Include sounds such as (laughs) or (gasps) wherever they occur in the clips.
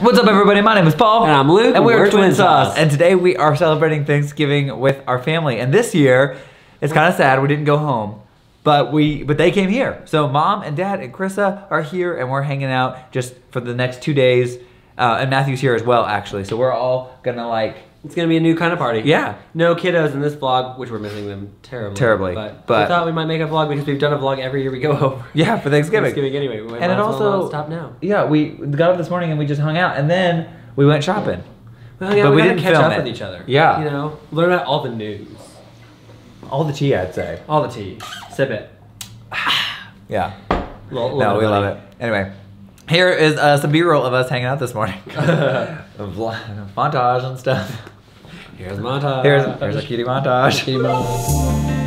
What's up, everybody? My name is Paul. And I'm Luke, And we're, we're Twin. Sauce. And today we are celebrating Thanksgiving with our family. And this year, it's kind of sad. We didn't go home. But we, but they came here. So mom and dad and Krissa are here, and we're hanging out just for the next two days. Uh, and Matthew's here as well, actually. So we're all gonna like, It's gonna be a new kind of party. yeah, No kiddos in this vlog, which we're missing them terribly. Terribly, But, but- we thought we might make a vlog because we've done a vlog every year we go (laughs) over. yeah, for Thanksgiving. Thanksgiving anyway. We And it well also stop now. Yeah, we got up this morning and we just hung out, and then we went shopping. Well, yeah, But we, we didn't catch up it. with each other. Yeah. You know, learn about all the news, All the tea, I'd say. all the tea, sip it. (sighs) Yeah. Little- No, we love it. Anyway, here is uh, some B-roll of us hanging out this morning. (laughs) Vlog- montage and stuff. Here's montage. Here's, here's a cutie montage. Cutie montage.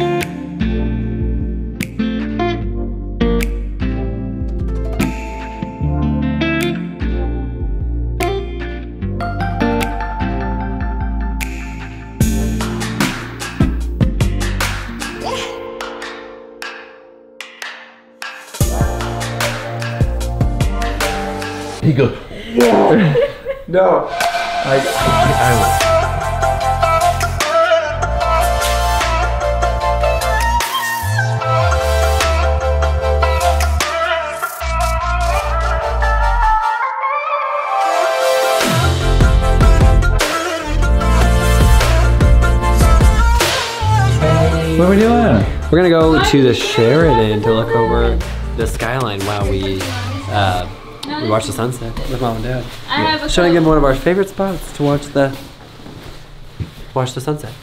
He goes, (laughs) No. I, I, what are we doing? We're gonna go to the Sheraton to look over the skyline while we uh, we watch the sunset with mom and dad. I have a Showing them one of our favorite spots to watch the watch the sunset.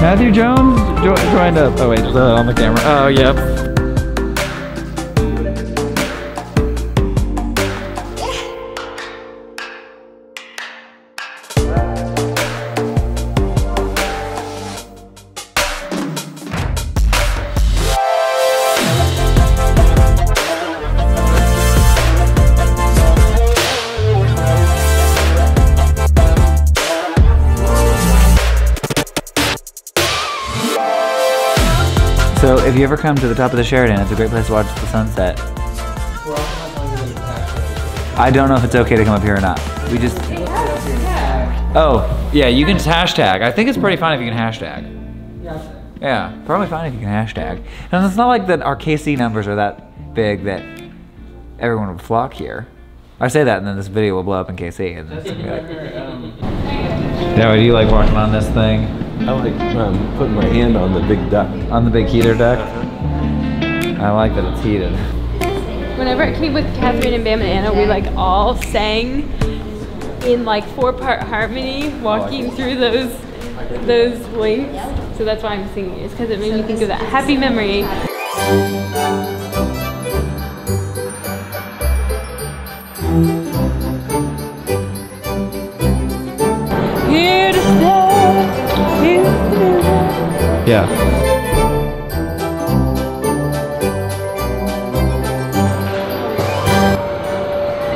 Matthew Jones jo- joined up. Oh wait, uh, on the camera. Oh yep. If you ever come to the top of the Sheraton, it's a great place to watch the sunset. I don't know if it's okay to come up here or not. We just. Oh, yeah, you can hashtag. I think it's pretty fine if you can hashtag. Yeah, probably fine if you can hashtag. And it's not like that our KC numbers are that big that everyone would flock here. I say that and then this video will blow up in KC. And it's gonna be like, yeah, do you like walking on this thing? I like um, putting my hand on the big duck. On the big heater deck? I like that it's heated. Whenever I came with Catherine and Bam and Anna, we like all sang in like four part harmony, walking through those those links. So that's why I'm singing. It's because it made me think of that happy memory. Yeah.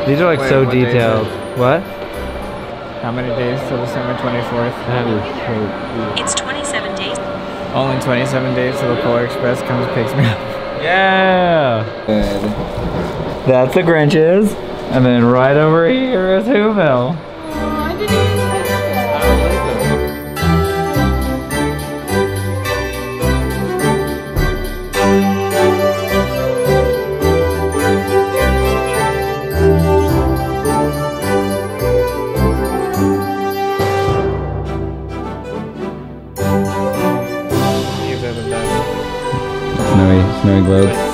These are like Wait, so what day is it? detailed. What? How many days till December 24th? It's 27 days. Only 27 days till the Polar Express comes and picks me up. Yeah. Good. That's the Grinches. And then right over here is Whoville. These globe.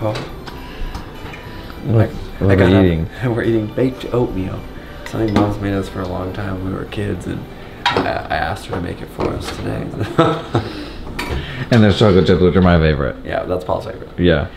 Paul. What, I what are got you up- We're eating baked oatmeal. something mom's made us for a long time when we were kids, and I, I asked her to make it for us today. (laughs) And there's chocolate chips, which are my favorite. yeah, that's Paul's favorite. Yeah.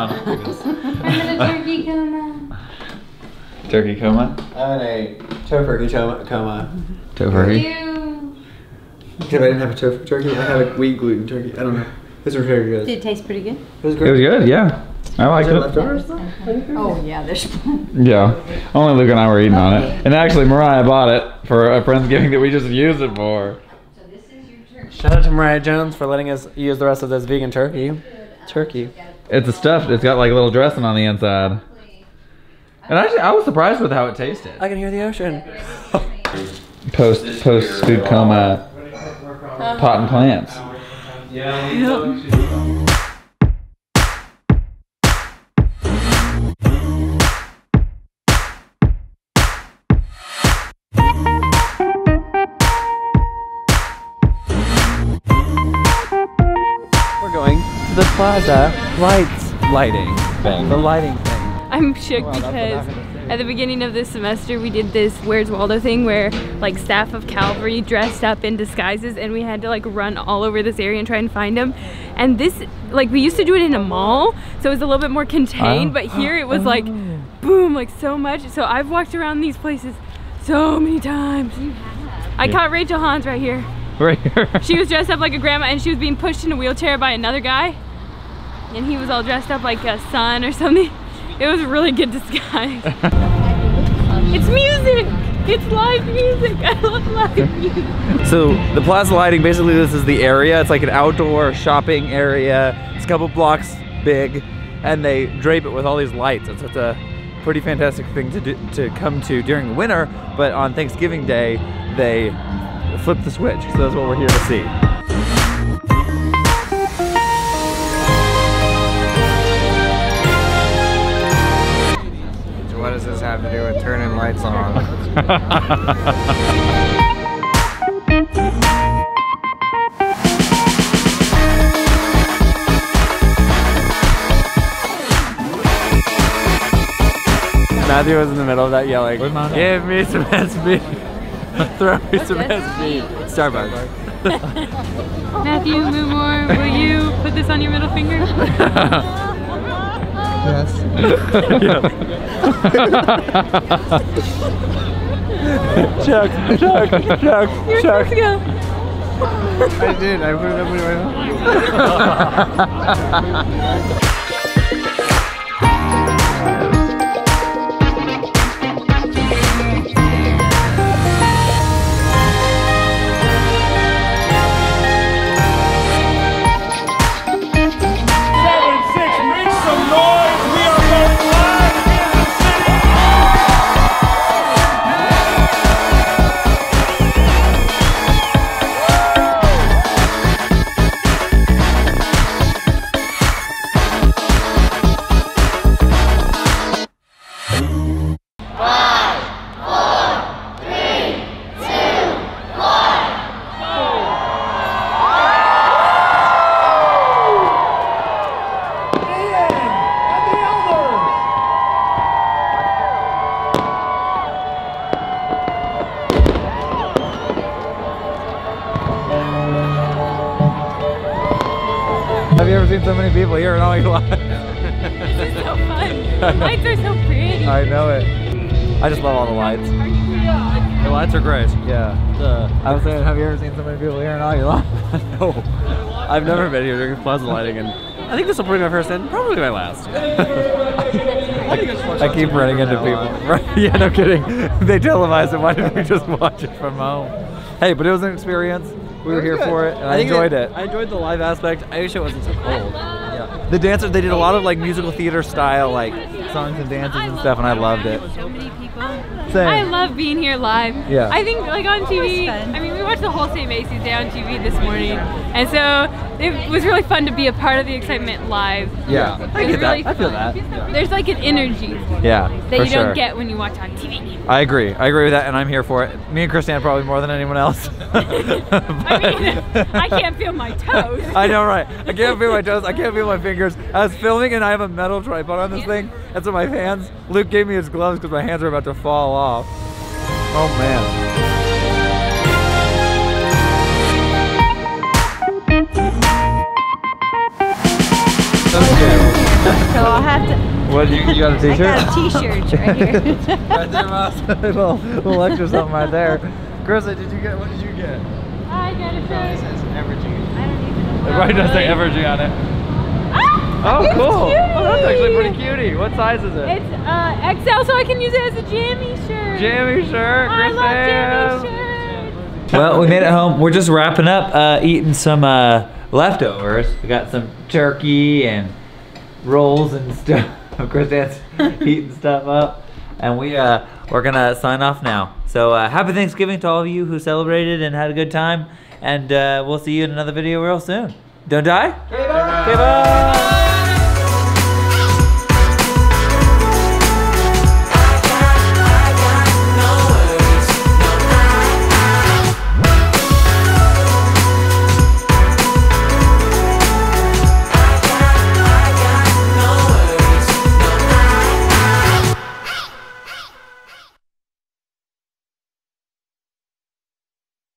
On. I'm gonna turkey coma. Turkey coma? I'm in a tofurkey coma. coma. Tofurkey? Ew. Because I didn't have a tofu turkey, I had a wheat gluten turkey. I don't know. This was very good. Did it taste pretty good? It was good. It was good, yeah. I liked Is there it. leftovers? Oh yeah, there's. Yeah. Only Luke and I were eating on it. And actually, Mariah bought it for a Friendsgiving that we just used it for. Shout out to Mariah Jones for letting us use the rest of this vegan turkey. Turkey. It's a stuffed, it's got like a little dressing on the inside. And actually, I was surprised with how it tasted. I can hear the ocean. (laughs) Post post food coma pot and plants. (laughs) We're plaza lights lighting thing. The lighting thing. I'm shook because at the beginning of this semester we did this Where's Waldo thing where like staff of Calvary dressed up in disguises and we had to like run all over this area and try and find them. And this like we used to do it in a mall, so it was a little bit more contained, but here it was (gasps) like boom, like so much. So I've walked around these places so many times. I caught Rachel Hans right here. Right here. She was dressed up like a grandma and she was being pushed in a wheelchair by another guy. And he was all dressed up like a sun or something. It was a really good disguise. (laughs) it's music! It's live music! I love live music. So the plaza lighting, basically this is the area. It's like an outdoor shopping area. It's a couple blocks big and they drape it with all these lights. It's, it's a pretty fantastic thing to do, to come to during the winter, but on Thanksgiving Day they flip the switch. So that's what we're here to see. Lights on? Matthew was in the middle of that yelling, Give me some SB. (laughs) Throw me some SB. Starbucks. Matthew MooMoore, will you put this on your middle finger? (laughs) (laughs) Chuck, Chuck, Chuck, You're Chuck. supposed to go. I did. I put it up in my mouth. (laughs) seen so many people here in all your life? (laughs) This is so fun. (laughs) The lights are so pretty. I know it. I just love all the lights. The lights are great. Yeah. I was saying, have you ever seen so many people here in all your life? (laughs) no. I've never been here during plaza lighting, and I think this will be my first and probably my last. I, I keep running into people. Right? Yeah, no kidding. They televised it. Why didn't we just watch it from home? Hey, but it was an experience. We were here for it, and I, think enjoyed that- it. I enjoyed the live aspect. I wish it wasn't so cold. Yeah. The dancers, they did a lot of like musical theater style, like songs and dances and stuff, and I loved it. So many people. Same. I love being here live. Yeah. I think like on TV. I mean, we watched the whole St. Macy's Day on TV this morning, and so it was really fun to be a part of the excitement live. Yeah, I get that. really I feel fun. that. There's like an energy Yeah, that you sure. don't get when you watch on TV. I agree. I agree with that, and I'm here for it. Me and Christiane probably more than anyone else. (laughs) I mean, I can't feel my toes. (laughs) I know, right? I can't feel my toes. I can't feel my fingers. I was filming, and I have a metal tripod on this thing. That's what my hands. Luke gave me his gloves because my hands are about to fall off. Oh man. So I'll have to. What you, you got a t-shirt? I got a T-shirt right here. (laughs) right there, Moss. a (laughs) little, little extra something right there. Grizzly, did you get? What did you get? I got a shirt. I don't even It know. right does say Evergy on it. Oh, it's cool. Oh, that's actually pretty cutie. What size is it? It's uh, XL, so I can use it as a jammy shirt. Jammy shirt. I love Christine. jammy shirts. Well, we made it home. We're just wrapping up, uh, eating some uh, leftovers. We got some turkey and rolls and stuff. (laughs) Kristan's (laughs) heating stuff up, and we uh, we're gonna sign off now. So uh, happy Thanksgiving to all of you who celebrated and had a good time, and uh, we'll see you in another video real soon. Don't die. Okay, bye.